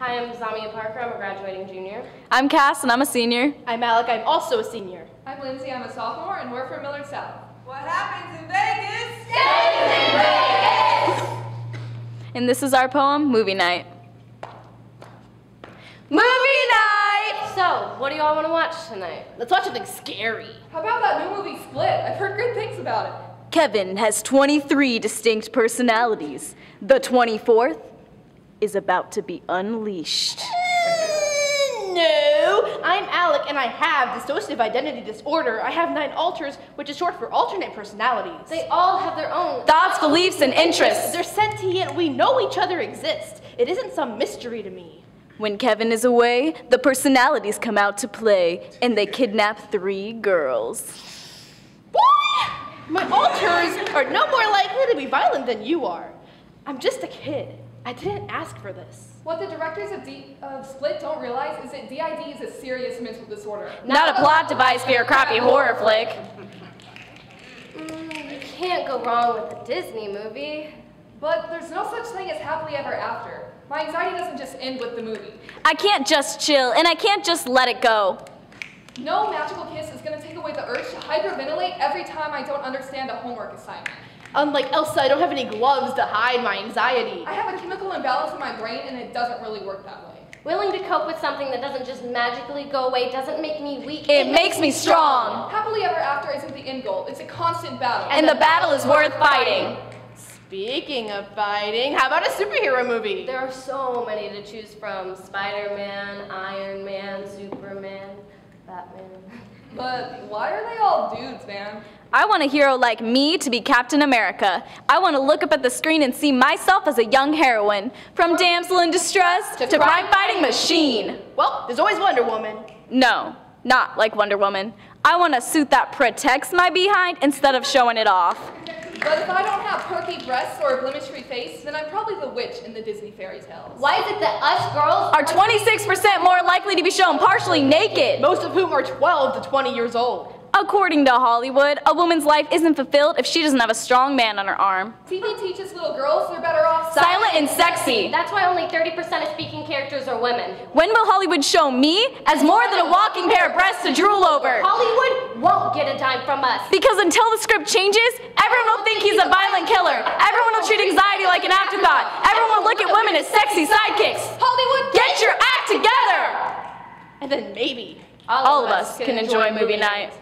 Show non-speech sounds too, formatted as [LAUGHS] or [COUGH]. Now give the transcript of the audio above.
Hi, I'm Zamia Parker. I'm a graduating junior. I'm Cass, and I'm a senior. I'm Alec. I'm also a senior. I'm Lindsay. I'm a sophomore, and we're from Millard South. What happens in Vegas? Stays in Vegas! And this is our poem, Movie Night. Movie night! So, what do y'all want to watch tonight? Let's watch something scary. How about that new movie Split? I've heard good things about it. Kevin has 23 distinct personalities. The 24th is about to be unleashed. No, I'm Alec and I have dissociative identity disorder. I have nine alters, which is short for alternate personalities. They all have their own Thoughts, beliefs, and interests. They're sentient. We know each other exist. It isn't some mystery to me. When Kevin is away, the personalities come out to play, and they kidnap three girls. Boy! My alters are no more likely to be violent than you are. I'm just a kid. I didn't ask for this. What the directors of, D- of Split don't realize is that DID is a serious mental disorder. Not a plot device for your crappy horror flick. Mm, you can't go wrong with a Disney movie. But there's no such thing as happily ever after. My anxiety doesn't just end with the movie. I can't just chill, and I can't just let it go. No magical kiss is gonna take away the urge to hyperventilate every time I don't understand a homework assignment. Unlike Elsa, I don't have any gloves to hide my anxiety. I have a chemical imbalance in my brain and it doesn't really work that way. Willing to cope with something that doesn't just magically go away doesn't make me weak. It makes me strong. Happily ever after isn't the end goal, it's a constant battle. And the battle is worth fighting. Speaking of fighting, how about a superhero movie? There are so many to choose from Spider-Man, Iron Man, Superman, Batman. [LAUGHS] But why are they all dudes, man? I want a hero like me to be Captain America. I want to look up at the screen and see myself as a young heroine, from damsel in distress to, crime fighting machine. Well, there's always Wonder Woman. No, not like Wonder Woman. I want a suit that protects my behind instead of showing it off. But if I don't have perky breasts or a blemish-free face, then I'm probably the witch in the Disney fairy tales. Why is it that us girls Are 26% more likely to be shown partially naked? Most of whom are 12 to 20 years old. According to Hollywood, a woman's life isn't fulfilled if she doesn't have a strong man on her arm. TV teaches little girls they're better off Silent and sexy. That's why only 30% of speaking characters are women. When will Hollywood show me as more than a walking pair of breasts to drool over? Hollywood won't get a dime from us. Because until the script changes, everyone will think he's a violent killer. Everyone will treat anxiety like an afterthought. Everyone will look at women as sexy sidekicks. Hollywood, Get your act together! And then maybe All of us can enjoy movie night.